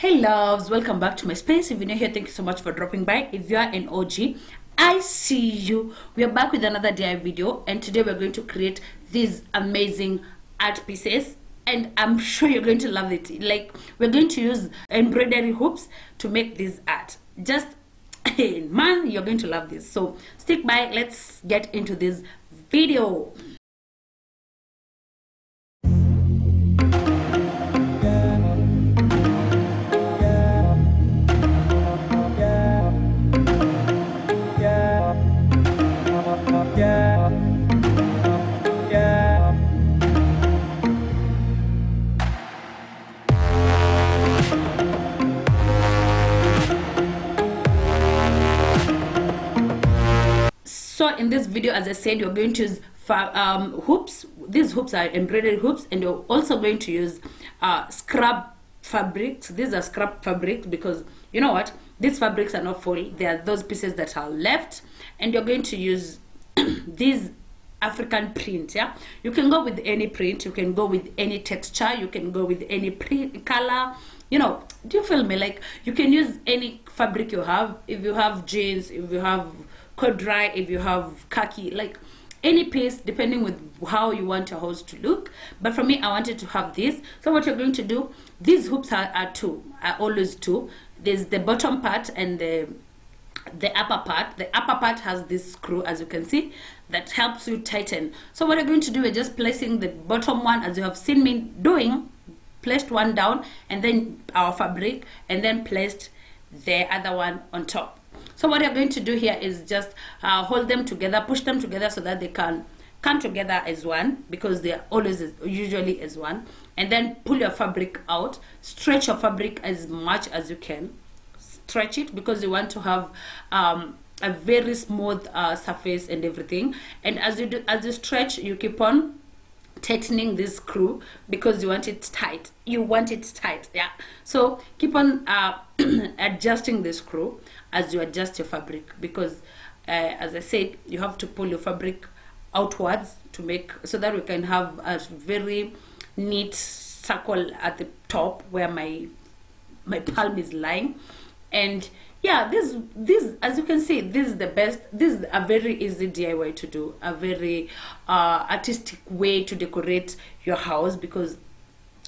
Hey loves, welcome back to my space. If you're new here, thank you so much for dropping by. If you are an OG, I see you. We are back with another DIY video, and today we're going to create these amazing art pieces. And I'm sure you're going to love it. Like, we're going to use embroidery hoops to make this art. Just, man, you're going to love this. So, stick by, let's get into this video. Video as i said you're going to use um, hoops these hoops are embroidered hoops and you're also going to use uh, scrap fabrics these are scrap fabrics because you know what these fabrics are not full they are those pieces that are left and you're going to use these African print, yeah. You can go with any print, you can go with any texture, you can go with any print color. You know, do you feel me? Like you can use any fabric you have. If you have jeans, if you have corduroy, if you have khaki, like any piece depending with how you want your house to look. But for me i wanted to have this. So what you're going to do these hoops are, are two are always two. There's the bottom part and the the upper part. The upper part has this screw as you can see that helps you tighten. So what you're going to do is just placing the bottom one as you have seen me doing placed one down and then our fabric and then placed the other one on top so what you're going to do here is just uh, hold them together, push them together so that they can come together as one because they are always usually as one. And then pull your fabric out, stretch your fabric as much as you can. Stretch it because you want to have um, a very smooth uh, surface and everything. And as you do, as you stretch, you keep on tightening this screw because you want it tight you want it tight yeah so keep on uh, adjusting the screw as you adjust your fabric because uh, as I said you have to pull your fabric outwards to make so that we can have a very neat circle at the top where my my palm is lying. And yeah this this as you can see this is the best this is a very easy diy to do a very uh, artistic way to decorate your house because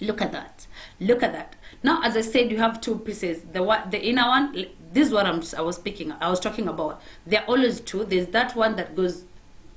look at that. Look at that. Now as i said you have two pieces. The one the inner one this is what i'm i was speaking i was talking about. There are always two. There's that one that goes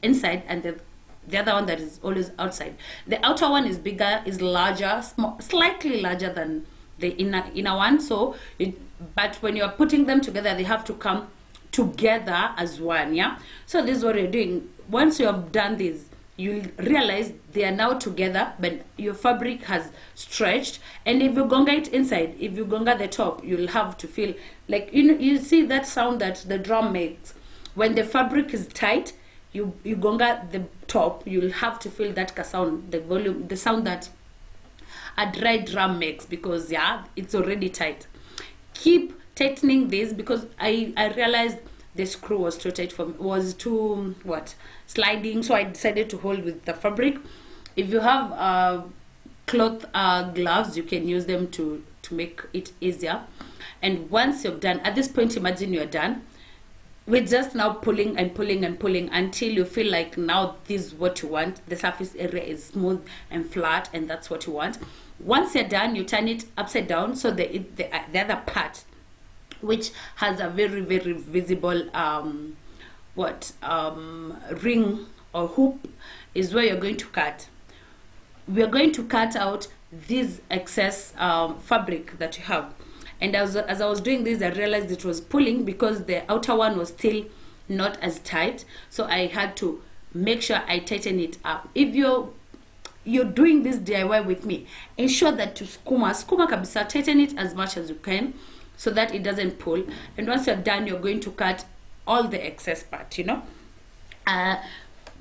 inside and the the other one that is always outside. The outer one is bigger is larger small, slightly larger than the inner inner one. So it, but when you're putting them together they have to come together as one yeah? So this is what you're doing. Once you have done this you'll realize they are now together but your fabric has stretched. And if you gonga it inside if you gonga the top you'll have to feel like you know you see that sound that the drum makes? When the fabric is tight you you gonga the top you'll have to feel that sound the volume the sound that a dry drum makes because yeah it's already tight. Keep tightening this because i i realized the screw was too tight for me was too what sliding so i decided to hold with the fabric. If you have uh, cloth uh, gloves you can use them to to make it easier. And once you're done at this point imagine you're done. We're just now pulling and pulling and pulling until you feel like now this is what you want. The surface area is smooth and flat and that's what you want. Once you're done you turn it upside down so the the, uh, the other part which has a very very visible um what um ring or hoop is where you're going to cut. We're going to cut out this excess um, fabric that you have. And as, as I was doing this I realized it was pulling because the outer one was still not as tight. So I had to make sure I tighten it up. If you're you're doing this DIY with me ensure that to skuma skuma kabisa tighten it as much as you can so that it doesn't pull and once you're done you're going to cut all the excess part you know uh,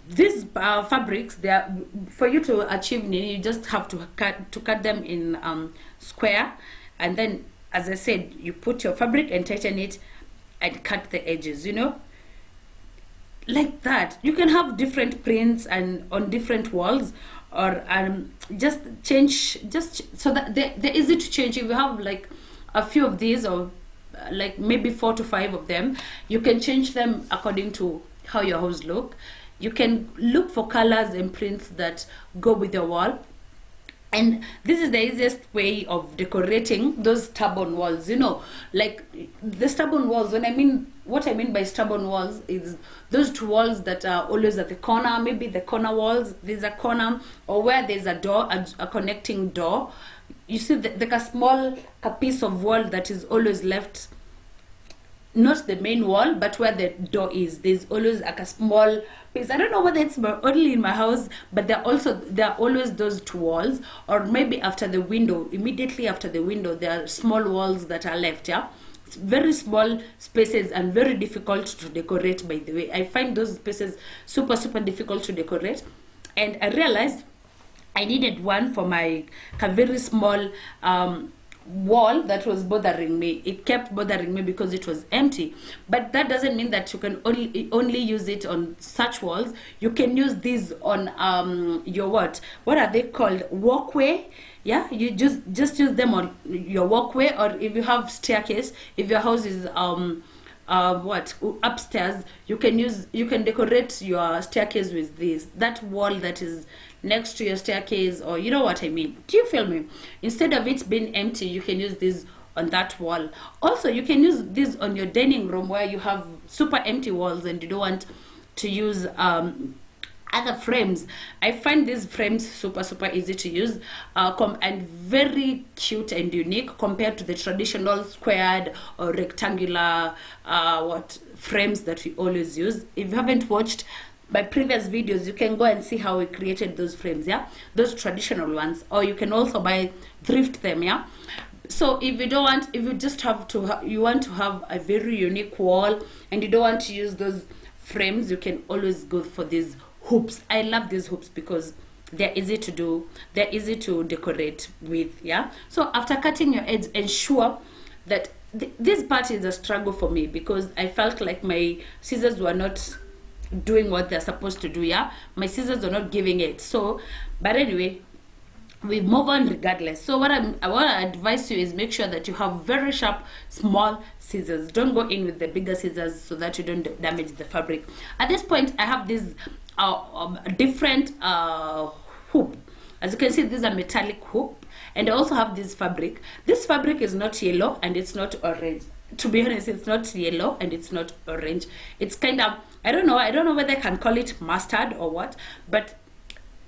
these uh, fabrics they are for you to achieve you just have to cut to cut them in um, square and then as I said, you put your fabric and tighten it and cut the edges, you know? Like that. You can have different prints and on different walls or um, just change, just so that they're, they're easy to change. If you have like a few of these or uh, like maybe four to five of them you can change them according to how your house look. You can look for colors and prints that go with your wall. And this is the easiest way of decorating those stubborn walls you know. Like the stubborn walls when i mean what i mean by stubborn walls is those two walls that are always at the corner maybe the corner walls there's a corner or where there's a door a, a connecting door you see the, like a small a piece of wall that is always left not the main wall but where the door is. There's always like a small piece. I don't know whether it's only in my house but there are also there are always those two walls. Or maybe after the window immediately after the window there are small walls that are left yeah? It's very small spaces and very difficult to decorate by the way. I find those spaces super super difficult to decorate. And i realized i needed one for my a very small um, wall that was bothering me. It kept bothering me because it was empty. But that doesn't mean that you can only only use it on such walls. You can use these on um your what? What are they called? Walkway? Yeah you just just use them on your walkway or if you have staircase if your house is um uh, what? Upstairs you can use you can decorate your staircase with this. That wall that is next to your staircase or you know what I mean. Do you feel me? Instead of it being empty, you can use this on that wall. Also, you can use this on your dining room where you have super empty walls and you don't want to use um, other frames. I find these frames super, super easy to use uh, and very cute and unique compared to the traditional squared or rectangular uh, what frames that we always use. If you haven't watched my previous videos you can go and see how we created those frames yeah? Those traditional ones. Or you can also buy thrift them yeah? So if you don't want if you just have to you want to have a very unique wall and you don't want to use those frames you can always go for these hoops. I love these hoops because they're easy to do they're easy to decorate with yeah? So after cutting your edge ensure that th this part is a struggle for me because i felt like my scissors were not doing what they're supposed to do yeah? My scissors are not giving it. So but anyway we move on regardless. So what i'm i want to advise you is make sure that you have very sharp small scissors. Don't go in with the bigger scissors so that you don't damage the fabric. At this point i have this uh, um, different uh, hoop. As you can see this is a metallic hoop. And i also have this fabric. This fabric is not yellow and it's not orange to be honest it's not yellow and it's not orange it's kind of I don't know. I don't know whether I can call it mustard or what, but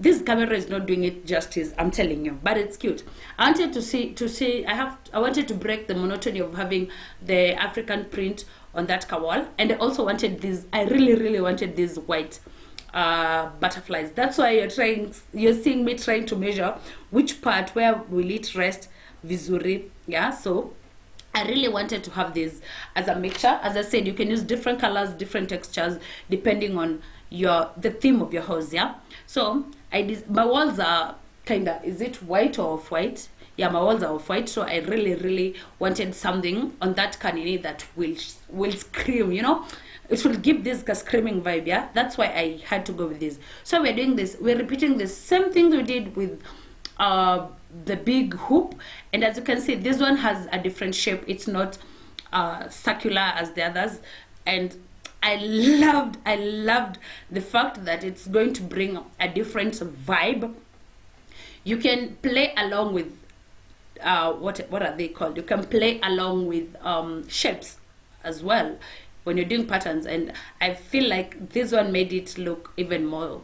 this camera is not doing it justice. I'm telling you, but it's cute. I wanted to see to see. I have. I wanted to break the monotony of having the African print on that kawal, and I also wanted this. I really, really wanted these white uh, butterflies. That's why you're trying. You're seeing me trying to measure which part where will it rest vizuri. Yeah. So I really wanted to have this as a mixture. As I said, you can use different colors, different textures, depending on your the theme of your house. Yeah. So I did, my walls are kinda is it white or off white? Yeah, my walls are off white. So I really, really wanted something on that kanini that will will scream. You know, it will give this screaming vibe. Yeah, that's why I had to go with this. So we're doing this. We're repeating the same thing we did with. Uh, the big hoop. And as you can see this one has a different shape. It's not uh, circular as the others. And I loved I loved the fact that it's going to bring a different vibe. You can play along with uh, what what are they called? You can play along with um, shapes as well when you're doing patterns. And I feel like this one made it look even more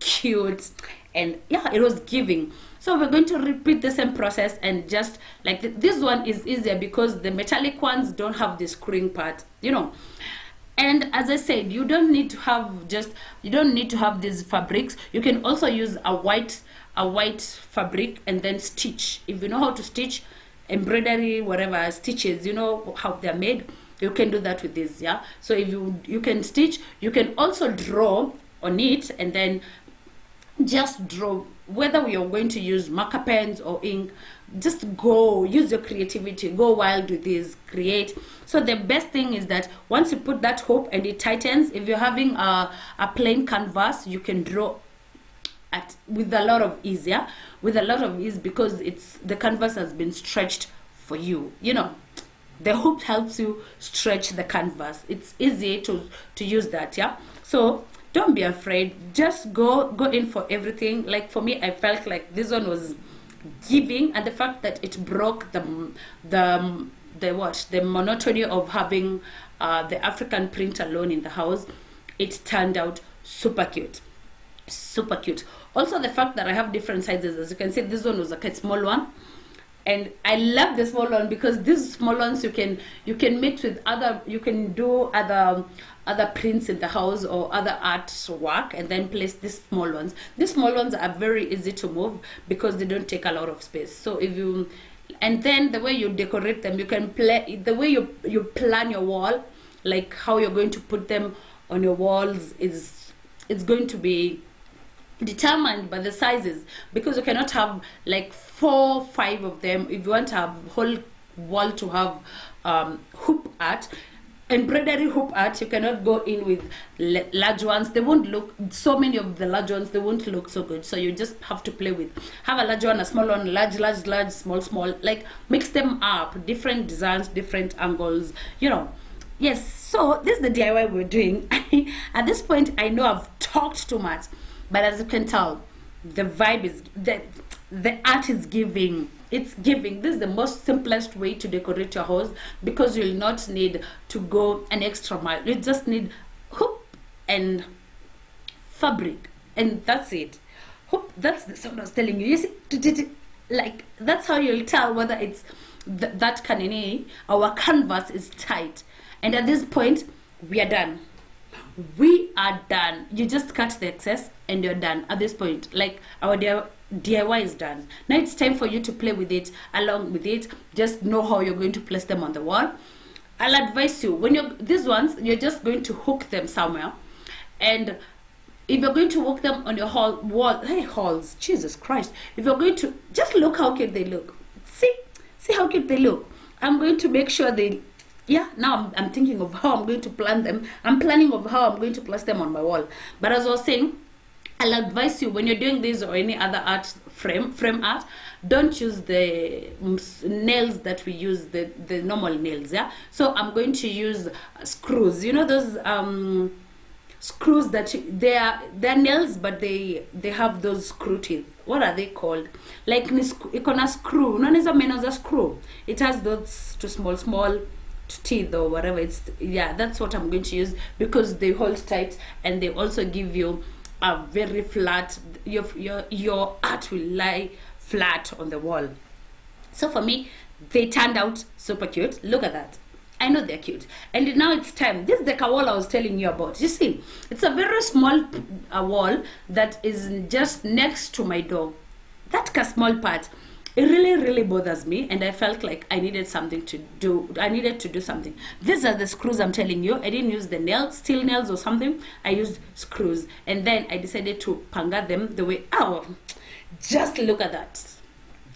cute. And yeah it was giving so we're going to repeat the same process and just like th this one is easier because the metallic ones don't have the screwing part you know. And as i said you don't need to have just you don't need to have these fabrics. You can also use a white a white fabric and then stitch. If you know how to stitch embroidery whatever stitches you know how they're made you can do that with this yeah? So if you you can stitch you can also draw on it and then just draw whether you're going to use marker pens or ink just go use your creativity go wild with this create. So the best thing is that once you put that hoop and it tightens if you're having a, a plain canvas you can draw at with a lot of ease yeah? With a lot of ease because it's the canvas has been stretched for you you know? The hoop helps you stretch the canvas. It's easy to to use that yeah? So don't be afraid. Just go go in for everything. Like for me i felt like this one was giving and the fact that it broke the the the what? The monotony of having uh, the african print alone in the house it turned out super cute. Super cute. Also the fact that i have different sizes as you can see this one was like a small one and i love the small one because these small ones you can you can mix with other you can do other other prints in the house or other art work and then place these small ones. These small ones are very easy to move because they don't take a lot of space. So if you and then the way you decorate them you can play the way you you plan your wall like how you're going to put them on your walls is it's going to be determined by the sizes because you cannot have like four five of them. If you want to have whole wall to have um, hoop art embroidery hoop art you cannot go in with large ones. They won't look so many of the large ones they won't look so good. So you just have to play with. Have a large one a small one large large large small small. Like mix them up. Different designs different angles you know. Yes so this is the diy we're doing. At this point i know i've talked too much but as you can tell the vibe is the the art is giving. It's giving. This is the most simplest way to decorate your house because you'll not need to go an extra mile. You just need hoop and fabric and that's it. Hoop that's the sound i was telling you. You see like that's how you'll tell whether it's th- that canini our canvas is tight. And at this point we are done we are done. You just cut the excess and you're done at this point. Like our diy is done. Now it's time for you to play with it along with it. Just know how you're going to place them on the wall. I'll advise you when you're these ones you're just going to hook them somewhere. And if you're going to hook them on your hall wall hey halls jesus christ. If you're going to just look how cute they look. See see how cute they look. I'm going to make sure they yeah now I'm, I'm thinking of how i'm going to plan them. I'm planning of how i'm going to place them on my wall. But as i was saying i'll advise you when you're doing this or any other art frame frame art don't use the nails that we use the the normal nails yeah? So i'm going to use screws. You know those um screws that they are they're nails but they they have those screw teeth. What are they called? Like iko screw. Unaweza meno za screw. It has those two small small teeth or whatever it's yeah that's what i'm going to use because they hold tight and they also give you a very flat your your your art will lie flat on the wall so for me they turned out super cute look at that I know they're cute. And now it's time. This is the wall I was telling you about. You see, it's a very small uh, wall that is just next to my door. That small part it really really bothers me and i felt like i needed something to do i needed to do something. These are the screws i'm telling you. I didn't use the nails steel nails or something. I used screws. And then i decided to panga them the way oh just look at that.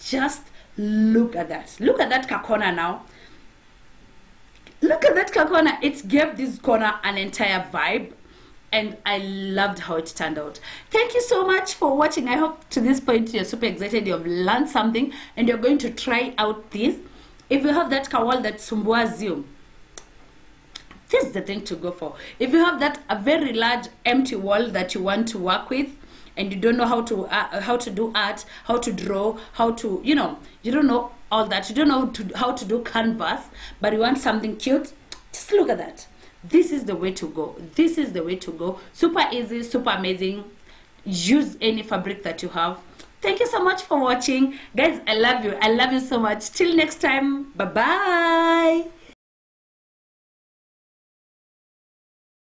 Just look at that. Look at that corner now. Look at that corner. It gave this corner an entire vibe and I loved how it turned out. Thank you so much for watching. I hope to this point you're super excited, you've learned something, and you're going to try out this. If you have that kawal that sumbuas you, this is the thing to go for. If you have that a very large empty wall that you want to work with, and you don't know how to uh, how to do art, how to draw, how to you know you don't know all that. You don't know to, how to do canvas, but you want something cute. Just look at that this is the way to go this is the way to go. Super easy super amazing. Use any fabric that you have. Thank you so much for watching. Guys i love you. I love you so much. Till next time. Bye bye